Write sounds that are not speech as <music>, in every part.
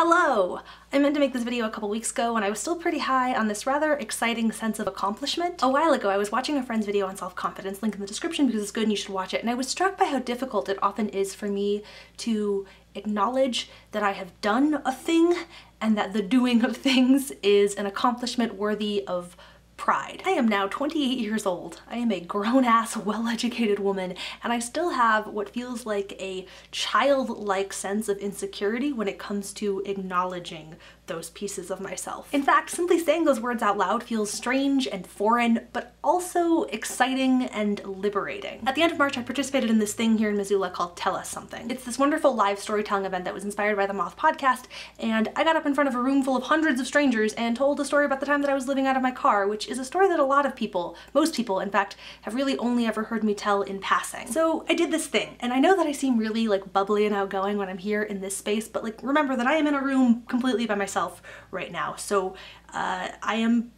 Hello! I meant to make this video a couple weeks ago when I was still pretty high on this rather exciting sense of accomplishment. A while ago I was watching a friend's video on self-confidence, link in the description because it's good and you should watch it, and I was struck by how difficult it often is for me to acknowledge that I have done a thing and that the doing of <laughs> things is an accomplishment worthy of pride. I am now 28 years old. I am a grown-ass, well-educated woman, and I still have what feels like a childlike sense of insecurity when it comes to acknowledging those pieces of myself. In fact, simply saying those words out loud feels strange and foreign, but also exciting and liberating. At the end of March, I participated in this thing here in Missoula called Tell Us Something. It's this wonderful live storytelling event that was inspired by the Moth podcast, and I got up in front of a room full of hundreds of strangers and told a story about the time that I was living out of my car, which is a story that a lot of people, most people in fact, have really only ever heard me tell in passing. So I did this thing, and I know that I seem really like bubbly and outgoing when I'm here in this space, but like remember that I am in a room completely by myself right now. So uh, I am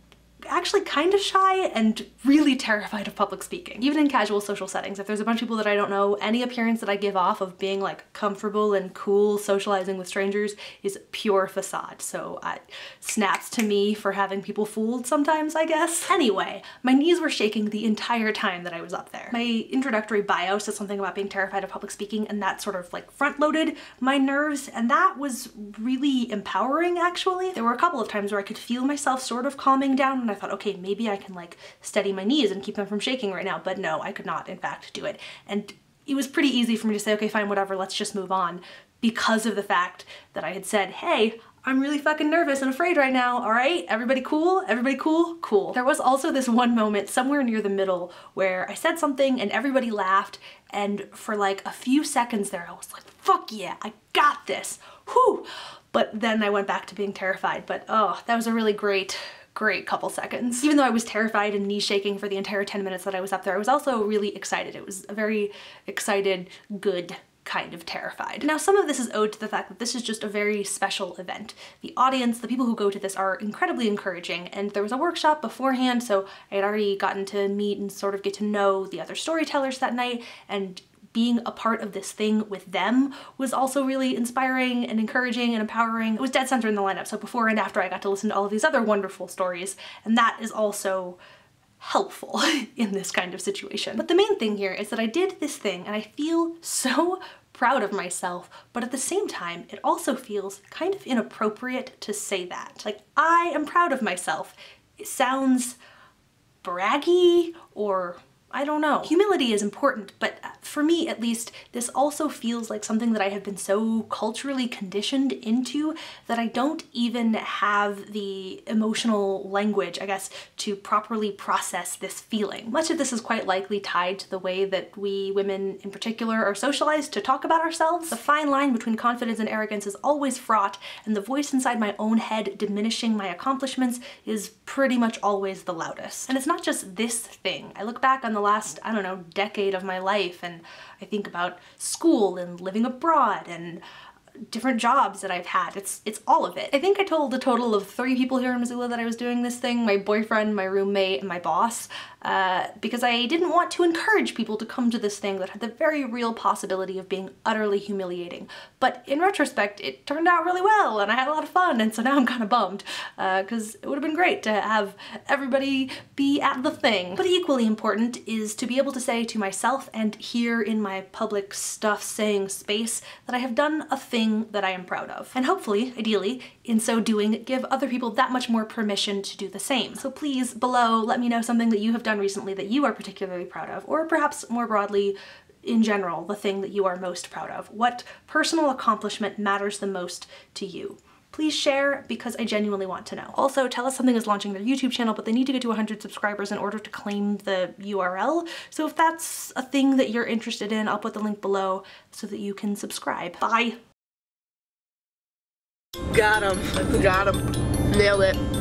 actually kind of shy and really terrified of public speaking. Even in casual social settings, if there's a bunch of people that I don't know, any appearance that I give off of being like comfortable and cool socializing with strangers is pure facade. So uh, snaps to me for having people fooled sometimes, I guess. Anyway, my knees were shaking the entire time that I was up there. My introductory bio said something about being terrified of public speaking and that sort of like front loaded my nerves and that was really empowering actually. There were a couple of times where I could feel myself sort of calming down I thought, okay, maybe I can like steady my knees and keep them from shaking right now. But no, I could not in fact do it. And it was pretty easy for me to say, okay, fine, whatever, let's just move on because of the fact that I had said, hey, I'm really fucking nervous and afraid right now, all right? Everybody cool? Everybody cool? Cool. There was also this one moment somewhere near the middle where I said something and everybody laughed and for like a few seconds there I was like, fuck yeah, I got this, whew. But then I went back to being terrified, but oh, that was a really great, great couple seconds. Even though I was terrified and knee shaking for the entire 10 minutes that I was up there, I was also really excited. It was a very excited, good kind of terrified. Now some of this is owed to the fact that this is just a very special event. The audience, the people who go to this are incredibly encouraging and there was a workshop beforehand so I had already gotten to meet and sort of get to know the other storytellers that night and being a part of this thing with them was also really inspiring and encouraging and empowering. It was dead center in the lineup, so before and after I got to listen to all of these other wonderful stories, and that is also helpful <laughs> in this kind of situation. But the main thing here is that I did this thing and I feel so proud of myself, but at the same time, it also feels kind of inappropriate to say that. Like, I am proud of myself. It sounds braggy or I don't know. Humility is important, but for me at least, this also feels like something that I have been so culturally conditioned into that I don't even have the emotional language, I guess, to properly process this feeling. Much of this is quite likely tied to the way that we women in particular are socialized to talk about ourselves. The fine line between confidence and arrogance is always fraught, and the voice inside my own head diminishing my accomplishments is pretty much always the loudest. And it's not just this thing. I look back on the last, I don't know, decade of my life and I think about school and living abroad and different jobs that I've had. It's it's all of it. I think I told a total of three people here in Missoula that I was doing this thing, my boyfriend, my roommate, and my boss, uh, because I didn't want to encourage people to come to this thing that had the very real possibility of being utterly humiliating. But in retrospect, it turned out really well and I had a lot of fun and so now I'm kind of bummed because uh, it would have been great to have everybody be at the thing. But equally important is to be able to say to myself and here in my public stuff saying space that I have done a thing that I am proud of. And hopefully, ideally, in so doing, give other people that much more permission to do the same. So please, below, let me know something that you have done recently that you are particularly proud of, or perhaps more broadly, in general, the thing that you are most proud of. What personal accomplishment matters the most to you? please share because I genuinely want to know. Also, Tell Us Something is launching their YouTube channel, but they need to get to 100 subscribers in order to claim the URL. So if that's a thing that you're interested in, I'll put the link below so that you can subscribe. Bye! Got him. Got him. Nailed it.